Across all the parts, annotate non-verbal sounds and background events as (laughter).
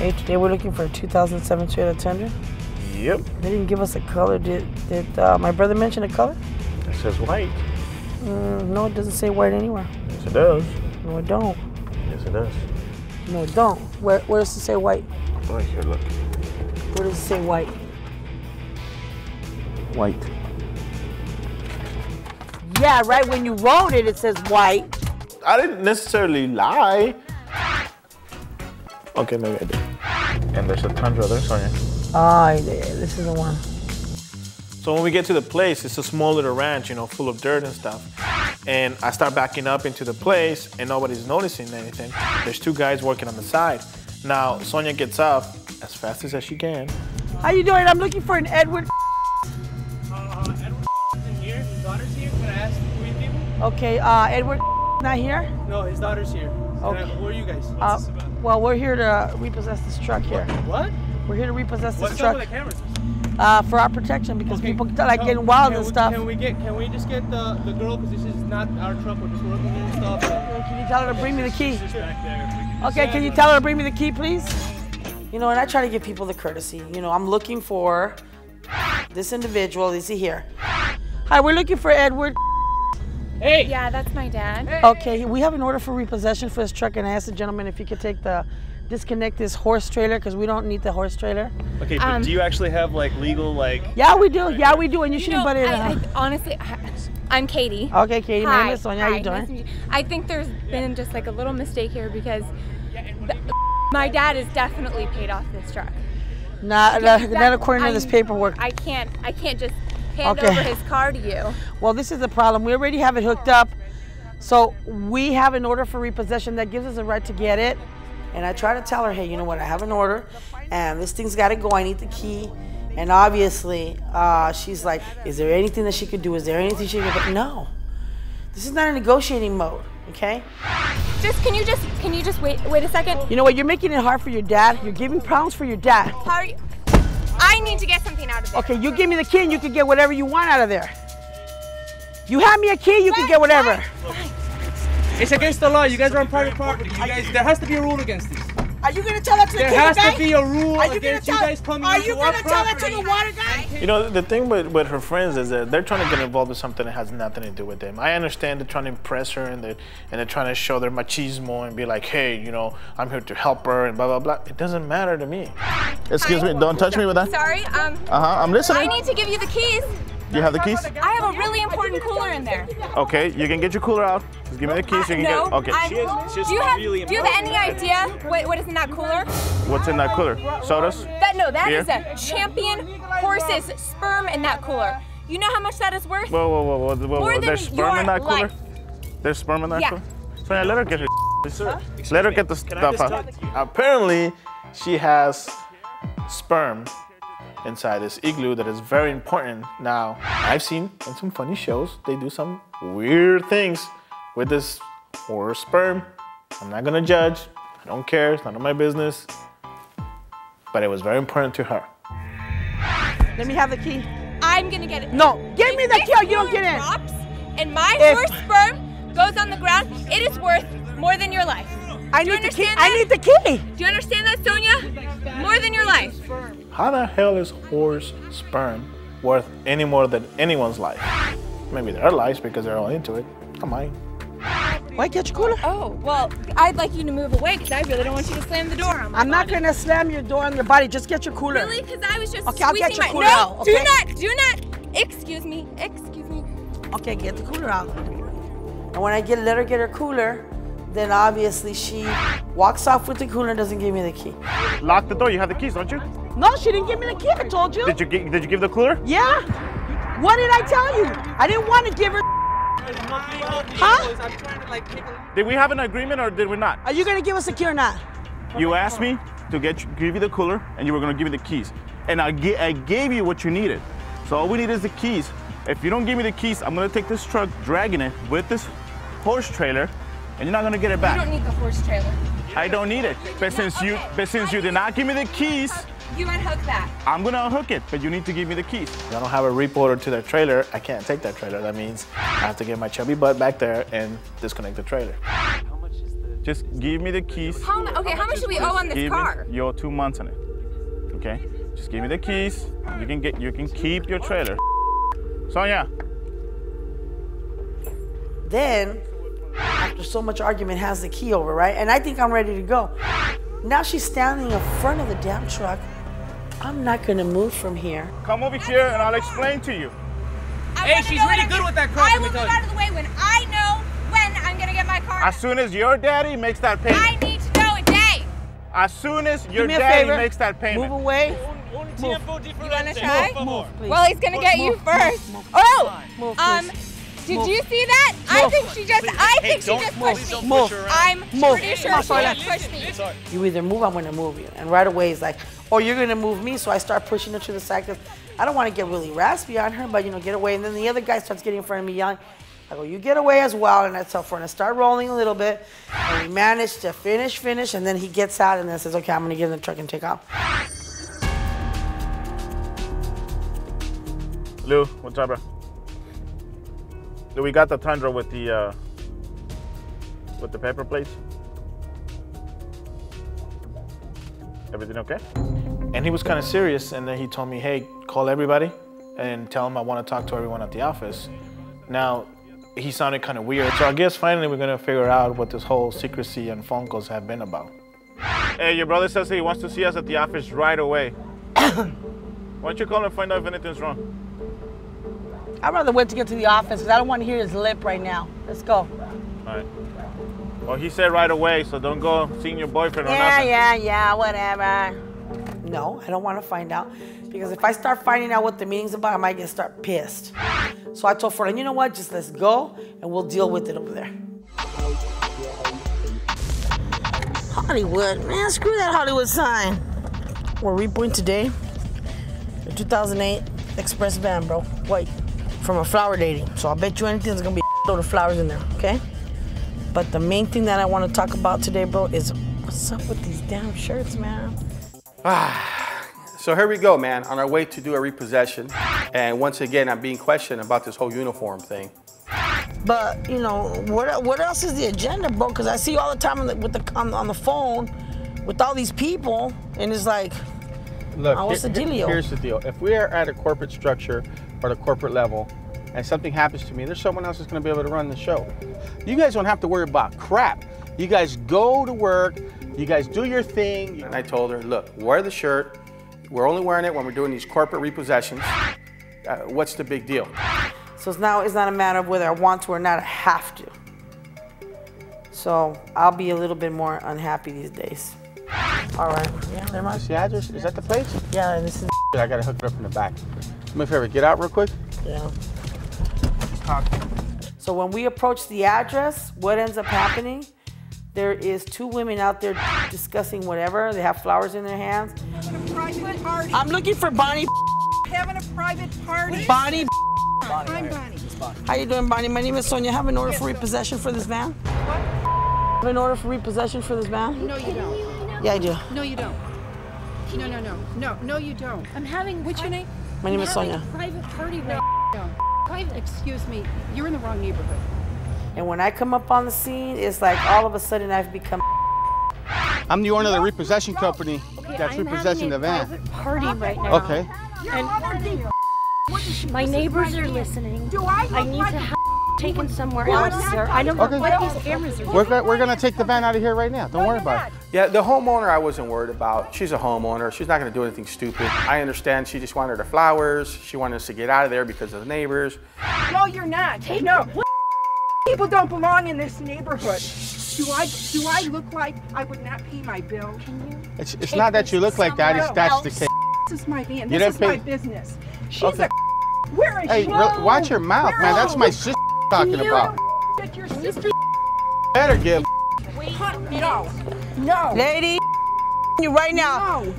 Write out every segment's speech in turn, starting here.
Hey, today we're looking for a 2007 Toyota Tundra. Yep. They didn't give us a color. Did did uh, my brother mention a color? It says white. Mm, no, it doesn't say white anywhere. Yes, it does. No, it don't. Yes, it does. No, it don't. Where where does it say white? Right here, look. Where does it say white? White. Yeah, right. When you wrote it, it says white. I didn't necessarily lie. Okay, maybe I did. And there's a Tundra there, Sonia. Ah, yeah, this is the one. So when we get to the place, it's a small little ranch, you know, full of dirt and stuff. And I start backing up into the place and nobody's noticing anything. There's two guys working on the side. Now, Sonia gets up as fast as she can. How you doing? I'm looking for an Edward. Uh, Edward in here. His daughter's here. Can I ask who you people? Okay, uh, Edward not here. No, his daughter's here. Can I- Okay. who are you guys? What's Uh, this about? Well, we're here to repossess this truck here. What? We're here to repossess this What's up truck with the cameras? uh, for our protection because Okay, people like getting wild and we- stuff. Can we get? Can we just get the the girl? Because this is not our truck. We're just working and stuff. Can you tell her to bring me the key? She's back there. Can Okay, can you tell her to bring me the key, please? You know, and I try to give people the courtesy. You know, I'm looking for this individual. Is he here? Hi, we're looking for Edward. Hey. Yeah, that's my dad. Okay, we have an order for repossession for this truck, and I asked the gentleman if he could take the disconnect this horse trailer because we don't need the horse trailer. Okay, but Um, do you actually have like legal like? Yeah, we do. Yeah, we do, and you shouldn't No, butt in. I, I, honestly, I, I'm Katie. Okay, Katie, my Hi, name is Sonia. How you doing? nice you. I think there's been just like a little mistake here because th- my dad has definitely paid off this truck. Not, That- not according to this paperwork. I can't. I can't just hand Okay. over his car to you. Well, this is the problem. We already have it hooked up. So we have an order for repossession that gives us a right to get it. And I try to tell her, hey, you know what? I have an order and this thing's got to go. I need the key. And obviously, uh, she's like, is there anything that she could do? Is there anything she could do? No. This is not a negotiating mode, okay? Just can you just can you just wait wait a second? You know what? You're making it hard for your dad. You're giving problems for your dad. How are you? I need to get something out of there. Okay, you give me the key and you can get whatever you want out of there. You have me a key, you can get whatever. It's against the law. You guys are on private property. You guys, there has to be a rule against this. Are you gonna tell that to the There has guy? to be a rule Are you gonna against tell? you guys coming are you our gonna tell that to property. the water guy? You know, the thing with, with her friends is that they're trying to get involved with something that has nothing to do with them. I understand they're trying to impress her and they're, and they're trying to show their machismo and be like, hey, you know, I'm here to help her and blah, blah, blah. It doesn't matter to me. Excuse me, don't touch me with that. Sorry. Um. Uh huh, I'm listening. I need to give you the keys. You have the keys? I have a really important cooler in there. Okay, you can get your cooler out. Just give me the keys so you can no, get Okay. I'm- She has- she has do you have really do you have any idea what, what is in that cooler? What's in that cooler? Sodas? That no, that Beer? is a champion horse's sperm in that cooler. You know how much that is worth? Whoa, whoa, whoa, whoa, whoa, whoa. than There's sperm in that cooler? life. There's sperm in that Yeah. cooler? Sonia, let her get her Let her get the Can stuff out. talk to you? Apparently, she has sperm inside this igloo that is very important. Now, I've seen in some funny shows, they do some weird things with this horse sperm. I'm not gonna judge. I don't care. It's none of my business. But it was very important to her. Let me have the key. I'm gonna get it. No, give If me the key or you don't cooler get in. Drops and my If- horse sperm goes on the ground, it is worth more than your life. I Do you need the key. understand I need the key. Do you understand that, Sonia? More than your life. How the hell is horse sperm worth any more than anyone's life? Maybe their lives because they're all into it. Not mine. Why get your cooler? Oh, well, I'd like you to move away because I really don't want you to slam the door on my I'm not gonna slam your door on your body. Just get your cooler. Really? Because I was just Okay, I'll get your my- cooler no, out, do not, do not. Excuse me, excuse me. Okay, get the cooler out. And when I get let her get her cooler, then obviously she walks off with the cooler and doesn't give me the key. Lock the door. You have the keys, don't you? No, she didn't give me the key. I told you. Did you gi- did you give the cooler? Yeah. What did I tell you? I didn't want to give her. Huh? I'm trying to like Did we have an agreement or did we not? Are you gonna give us a key or not? You asked me to get you, give you the cooler and you were gonna give me the keys. And I, ga- I gave you what you needed. So all we need is the keys. If you don't give me the keys, I'm gonna take this truck, dragging it with this horse trailer, and you're not gonna get it back. You don't need the horse trailer. I don't need it. But since you but since you did not give me the keys, You unhook that. I'm gonna unhook it, but you need to give me the keys. If I don't have a reporter to their trailer, I can't take that trailer. That means I have to get my chubby butt back there and disconnect the trailer. How much is the Just give me the keys. How, okay, how much do we owe on this Give me- car? You owe two months on it. Okay? Just give me the keys. You can get you can keep your trailer. Sonia, Then, after so much argument, has the key over, right? And I think I'm ready to go. Now she's standing in front of the damn truck. I'm not gonna move from here. come over here and I'll explain to you. I Hey, she's really good with that car, I let will tell move you. out of the way when I know when I'm gonna get my car. As soon as your daddy makes that payment. I need to know a day. As soon as your Do me a daddy favor. makes that payment. Move away. Move. You wanna try? Well, he's gonna get you first. Oh, Move, um, please. Did Move. you see that? I think she just, I think she just pushed me. Move. I'm Move. pretty sure Come she on, just Sonia. pushed me. You either move, I'm gonna move you. And right away he's like, oh, you're gonna move me. So I start pushing her to the side because I don't want to get really raspy on her, but you know, get away. And then the other guy starts getting in front of me yelling. I go, you get away as well. And I tell Fern to start rolling a little bit. And we manage to finish, finish. And then he gets out and then says, okay, I'm gonna get in the truck and take off. Lou, what's up, bro? We got the Tundra with the uh, with the paper plates. Everything okay? And he was kind of serious, and then he told me, hey, call everybody and tell them I want to talk to everyone at the office. Now, he sounded kind of weird, so I guess finally we're gonna figure out what this whole secrecy and phone calls have been about. Hey, your brother says he wants to see us at the office right away. (coughs) Why don't you call and find out if anything's wrong? I'd rather wait to get to the office because I don't want to hear his lip right now. Let's go. All right. Well, he said right away, so don't go seeing your boyfriend or Yeah, nothing. yeah, yeah, yeah, whatever. No, I don't want to find out because if I start finding out what the meeting's about, I might get start pissed. So I told Fern, you know what? Just let's go and we'll deal with it over there. Hollywood, man, screw that Hollywood sign. We're repoing today. The 2008 Express van, bro. White, from a flower dating. So I'll bet you anything there's gonna be a load of flowers in there, okay? But the main thing that I want to talk about today, bro, is what's up with these damn shirts, man? Ah, so here we go, man, on our way to do a repossession. And once again, I'm being questioned about this whole uniform thing. But you know, what what else is the agenda, bro? Because I see you all the time on the, with the on, on the phone with all these people, and it's like, Look, Uh, what's here- the dealio? here's the deal. If we are at a corporate structure or the corporate level and something happens to me, there's someone else that's going to be able to run the show. You guys don't have to worry about crap. You guys go to work, you guys do your thing. And I told her, look, wear the shirt. We're only wearing it when we're doing these corporate repossessions. Uh, what's the big deal? so it's now it's not a matter of whether I want to or not. I have to. So I'll be a little bit more unhappy these days. All right. Yeah, never mind. That's the address. Is that the place? Yeah, and this is I got to hook it up in the back. Do me a favor, get out real quick. yeah. So when we approach the address, what ends up happening? There is two women out there discussing whatever. They have flowers in their hands. private party. I'm looking for Bonnie. having a private party. Bonnie. I'm Bonnie. How you doing, Bonnie? My name is Sonia. I have an order for repossession for this van. Have an order for repossession for this van? No, you don't. Yeah, I do. No, you don't. No, no, no, no, no, you don't. I'm having. What's your name? My name is having Sonia. private party right No. Private. Excuse me. You're in the wrong neighborhood. And when I come up on the scene, it's like all of a sudden I've become. I'm the owner of the repossession company Okay, that's I'm repossessing having the a van. private party right now. Okay. And my neighbors are listening. Do I I need like to have taken somewhere Well, else, sir. I don't know Okay. what these cameras are We're, doing. go- we're going to take the van out of here right now. Don't worry about it. Yeah, the homeowner I wasn't worried about. She's a homeowner. She's not going to do anything stupid. I understand she just wanted her flowers. She wanted us to get out of there because of the neighbors. No, you're not. No. People don't belong in this neighborhood. Do I do I look like I would not pay my bill? Can It's, it's not that you look like that, it's that's the case. This is my van. You This didn't is my business. She's Okay. a where is Hey, she? re- watch your mouth, man. That's my sister talking you about. that your sister Better give. (laughs) No. No. Lady, (laughs) you right now. No.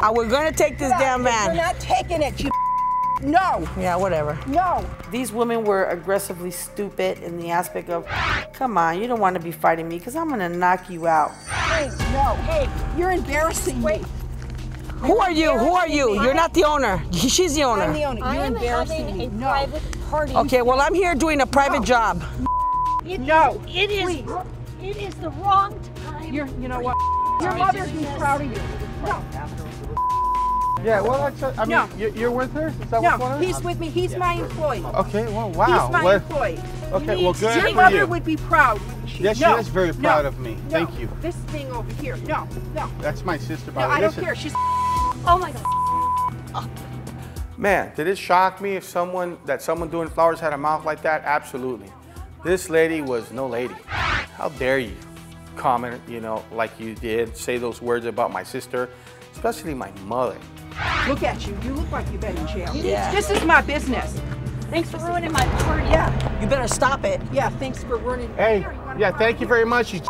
Uh, we're gonna take this damn We're van. not taking it. You (laughs) no. Yeah, whatever. No. These women were aggressively stupid in the aspect of, come on, you don't want to be fighting me because I'm gonna knock you out. Hey, no. Hey, you're embarrassing me. Who are you? Who are you? You're not the owner. She's the owner. I'm the owner. owner. You're embarrassing having me. a No. Private party. Okay, well I'm here doing a private job. It, No. It is. Please. It is the wrong time. You're, you know what? Your Sorry, mother's be proud of you. No, Yeah, well, that's, uh, I mean, No. you- you're with her? Is that what's going no, on? he's with me. He's my employee. Okay, well, wow. He's my What- employee. Okay, well, good Your mother you. would be proud, wouldn't she? Yes, she is very no, proud of me. no. Thank you. This thing over here. No, no, That's my sister, by no. the way. I don't care. She's. Oh my God. Man, did it shock me if someone that someone doing flowers had a mouth like that? Absolutely. This lady was no lady. How dare you comment, you know, like you did, say those words about my sister, especially my mother. Look at you. You look like you've been in jail. Yeah. This is my business. Thanks for ruining my party. Yeah, You better stop it. yeah. Thanks for ruining Hey, Here, you yeah, thank you very much. You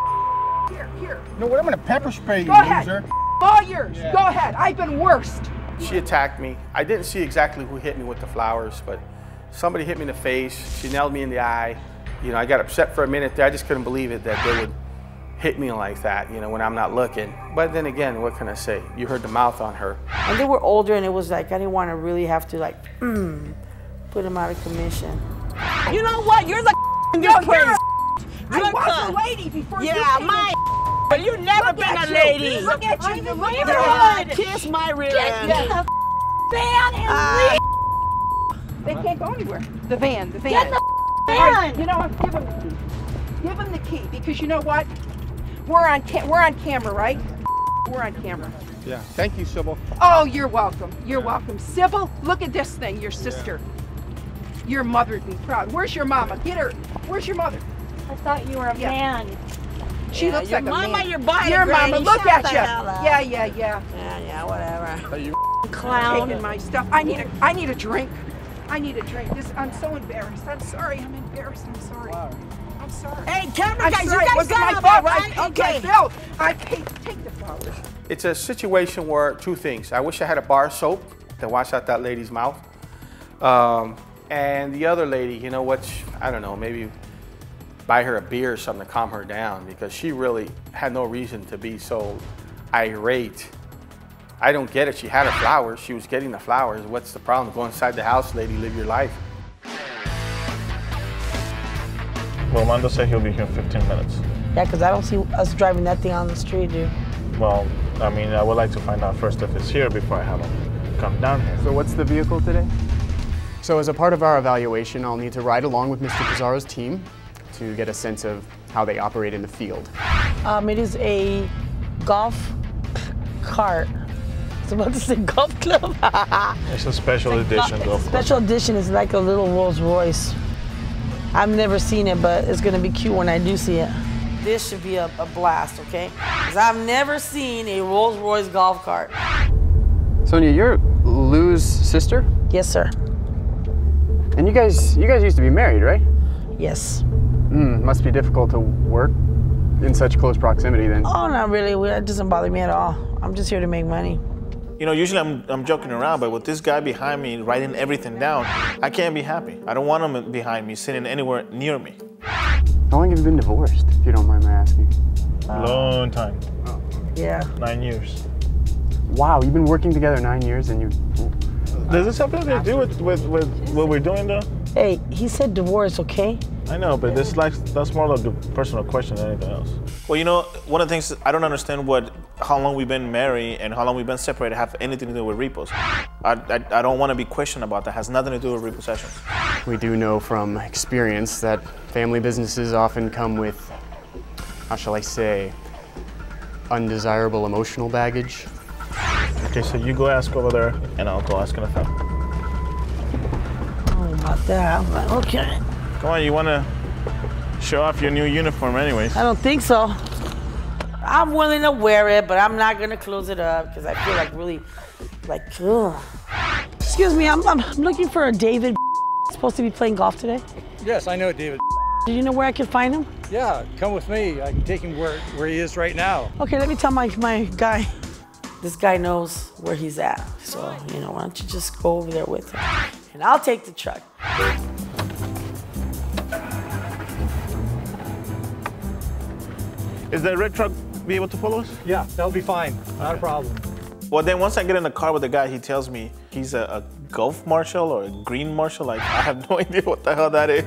Here, here. know what? I'm gonna pepper spray you, Go ahead. loser. All yours. Go ahead. I've been worst. She attacked me. I didn't see exactly who hit me with the flowers, but somebody hit me in the face. She nailed me in the eye. You know, I got upset for a minute there. I just couldn't believe it that they would hit me like that, you know, when I'm not looking. But then again, what can I say? You heard the mouth on her. And they were older, and it was like I didn't want to really have to like mm, put them out of commission. You know what? You're the No, good you're (laughs) place. (laughs) I Good was a lady before you Yeah, came my. In. But you never Look been a you. lady. Look at you. You look God, good. kiss my rear Get end. in the van and Ah. They can't go anywhere. The van. The van. Get the All right, van. you know what? Give him the key. Give him the key because you know what? We're on ca- we're on camera, right? We're on camera. Yeah, thank you, Sybil. Oh, you're welcome. You're welcome. Sybil, look at this thing. Your sister. Your mother'd be proud. Where's your mama? Get her. Where's your mother? I thought you were a Yeah. man. She Yeah, looks your like a mama, man. your body, Your Granny. mama. Look Shut at you. Yeah, yeah, yeah. Yeah, yeah, whatever. You Clown. Taking my stuff. I need a. I need a drink. I need a drink. This. I'm so embarrassed. I'm sorry. I'm embarrassed. I'm sorry. Wow. I'm sorry. Hey, camera I'm guys, sorry. you guys wasn't my got fault. I right? paid Okay. my bill. I paid. Take the flowers. It's a situation where two things. I wish I had a bar of soap to wash out that lady's mouth. Um, and the other lady, you know what? I don't know, maybe buy her a beer or something to calm her down because she really had no reason to be so irate. I don't get it. She had her flowers. She was getting the flowers. What's the problem? Go inside the house, lady, live your life. Well, Mando said he'll be here in 15 minutes. Yeah, because I don't see us driving that thing on the street, dude. Well, I mean, I would like to find out first if it's here before I have him come down here. So what's the vehicle today? So as a part of our evaluation, I'll need to ride along with Mr. Pizarro's team to get a sense of how they operate in the field. Um, it is a golf cart. I was about to say golf club. (laughs) It's a special edition, It's though. a special edition is like a little Rolls Royce. I've never seen it, but it's gonna be cute when I do see it. This should be a, a blast, okay? Because I've never seen a Rolls Royce golf cart. Sonia, you're Lou's sister? Yes, sir. And you guys you guys used to be married, right? Yes. Hmm, must be difficult to work in such close proximity then. Oh, not really. Well, It doesn't bother me at all. I'm just here to make money. You know, usually I'm, I'm joking around, but with this guy behind me writing everything down, I can't be happy. I don't want him behind me, sitting anywhere near me. How long have you been divorced, if you don't mind my asking? A long time, Yeah. nine years. Wow, you've been working together nine years and you Does this have anything to do with, with, with what we're doing, though? Hey, he said divorce, okay? I know, but this like that's more like a personal question than anything else. Well, you know, one of the things I don't understand what how long we've been married and how long we've been separated have anything to do with repos. I, I, I don't want to be questioned about that. Has nothing to do with repossession. We do know from experience that family businesses often come with, how shall I say, undesirable emotional baggage. Okay, so you go ask over there, and I'll go ask in the phone. Oh, about that. I'm okay. Come on, you want to show off your new uniform, anyways? I don't think so. I'm willing to wear it, but I'm not gonna close it up because I feel like really, like, ugh. Excuse me, I'm, I'm looking for a David (laughs) supposed to be playing golf today. Yes, I know David. Do you know where I can find him? Yeah, come with me. I can take him where, where he is right now. Okay, let me tell my, my guy. This guy knows where he's at. So, you know, why don't you just go over there with him? And I'll take the truck. Is the red truck be able to follow us? Yeah, that'll be fine. Not a problem. Well, then once I get in the car with the guy, he tells me he's a, a Marshal or a Green Marshal. Like, I have no (laughs) idea what the hell that is.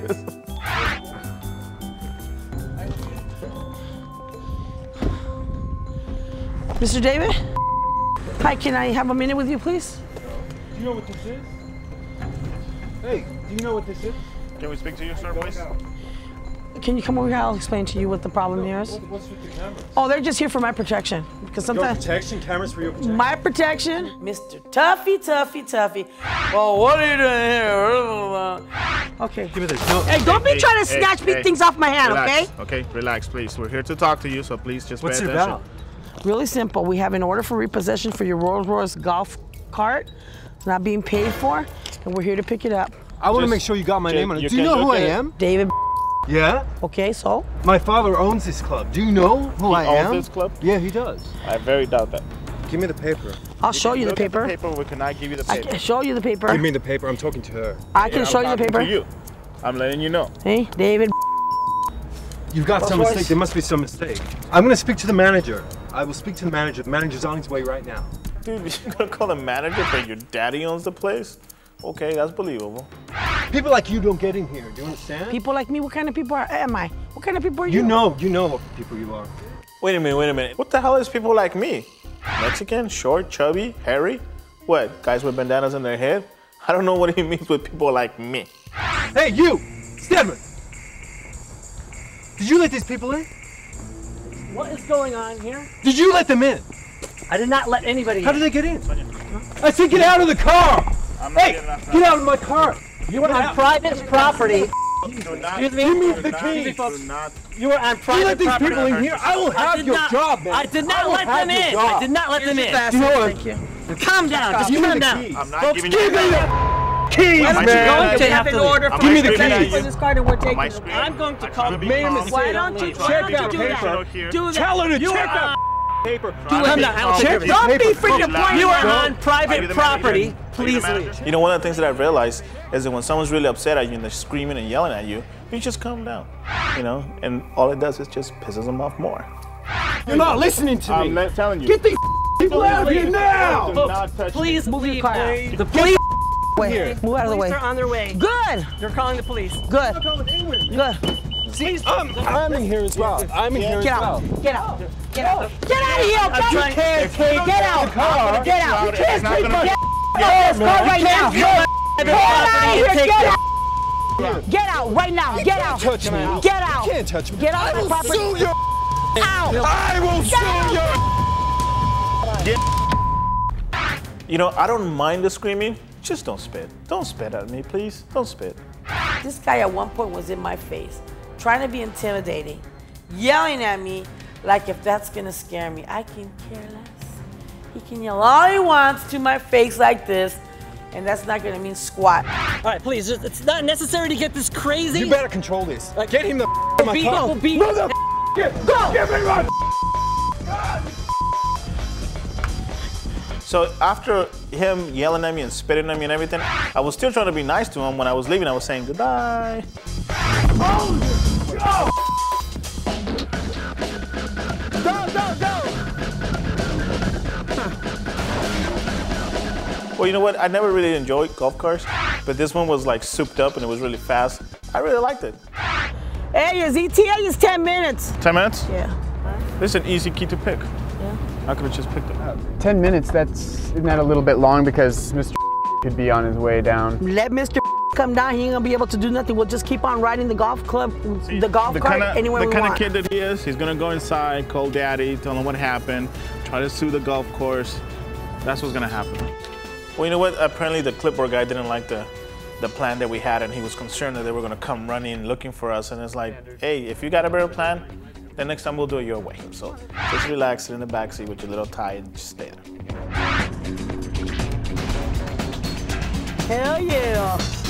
Mr. David? Hi, can I have a minute with you, please? Do you know what this is? Hey, do you know what this is? Can we speak to you, sir, please? Can you come over here? I'll explain to you what the problem here is. What's with the cameras? Oh, they're just here for my protection. Because sometimes. Your sometimes. protection? Cameras for your protection? My protection, Mr. Tuffy, Tuffy, Tuffy. Well, what are you doing here? Okay. Give me this. No. Hey, don't be Hey, trying to hey, snatch hey, big things off my hand, relax, okay? Okay, relax, please. We're here to talk to you, so please just What's pay it attention. about? Really simple. We have an order for repossession for your Rolls Royce golf cart. It's not being paid for, and we're here to pick it up. I want to make sure you got my Jake, name on it. Do you know who I am? David. Yeah. Okay, so My father owns this club. Do you know who I owns am? this club? Yeah, he does. I very doubt that. Give me the paper. I'll show you the Look at paper. paper. We cannot give you the I paper. can show you the paper. Give me the paper. I'm talking to her. I can Yeah, show I'm you the paper. To you. I'm letting you know. Hey, David. You've got some Rolls mistake. Royce. There must be some mistake. I'm gonna speak to the manager. I will speak to the manager. The manager's on his way right now. Dude, (laughs) you're gonna call the manager, but your daddy owns the place? Okay, that's believable. People like you don't get in here. Do you understand? People like me, what kind of people are, am I? What kind of people are you? You know, you know what people you are. Wait a minute, wait a minute. What the hell is people like me? Mexican, short, chubby, hairy? What, guys with bandanas on their head? I don't know what he (laughs) means with people like me. Hey, you, Stedman. Did you let these people in? What is going on here? Did you let them in? I did not let anybody How in. How did they get in? I said get out of the car. I'm not Hey, get out of my car. You were on private property. Excuse me. Give me the not- keys. You were on private You private let these property. people in here. I will have did your not- job, man. I did not will let them in. job. I did not let them in. You know what? Thank you. Calm down. Just calm, calm down. Keys. I'm not Folks, giving Give you me the the keys, Am I man. screaming to We have have an to order Am for Give me the screaming keys. you? this card and we're taking Am I it. screaming? I'm going to call try be Ma'am. Why don't you check to be that paper? professional. Do that. Tell her to You check are that on- paper. Try to I'm not- I'll calm. check Check this. this Don't be paper. freaking Relax. You are at on private the property. manager? Are you Please leave. You know, one of the things that I've realized is that when someone's really upset at you and they're screaming and yelling at you, you just calm down. You know, and all it does is just pisses them off more. You're not listening to me. I'm not telling you. Get these people out of here now. Do not touch me. Please Move your leave. car out. please. The police. Wait, move out of the way. Police are on their way. Good, They're calling the police. good, good. I'm, I'm in here as well. I'm in here as Get well. out, get out, get out. Get out of here, I'm okay? Can't take Get out, car. get out. You can't (laughs) take my- Get out, go right now. You're on Get out of here, get out. Get out right now, get out. Touch me. Get out. You can't touch me. Get out I of my will property. sue your. Out. I will sue your. You know, I don't mind the screaming. Just don't spit. Don't spit at me, please. Don't spit. This guy at one point was in my face, trying to be intimidating, yelling at me like if that's gonna scare me. I can care less. He can yell all he wants to my face like this, and that's not gonna mean squat. All right, please. It's it's not necessary to get this crazy. You better control this. Like, Get him the f- in my beat- car. we'll beat- Move the f- get- Go. Give me my. So after him yelling at me and spitting at me and everything, I was still trying to be nice to him. When I was leaving, I was saying goodbye. Go, go, go. Well, you know what? I never really enjoyed golf carts, but this one was like souped up and it was really fast. I really liked it. Hey, his ETA is 10 minutes. 10 minutes? Yeah. This is an easy key to pick. Yeah. I could have just picked it up. 10 minutes, that's, isn't that a little bit long because Mr. (laughs) could be on his way down? Let Mr. come down. He ain't gonna be able to do nothing. We'll just keep on riding the golf club, the golf the cart kind of anywhere the kind of kid that he is, he's gonna go inside, call daddy, tell him what happened, try to sue the golf course. That's what's gonna happen. Well, you know what? Apparently the clipboard guy didn't like the the plan that we had, and he was concerned that they were gonna come running looking for us. And it's like, hey, if you got a better plan, then next time we'll do it your way. So just relax, sit in the back seat with your little tie, and just stay there. Hell yeah.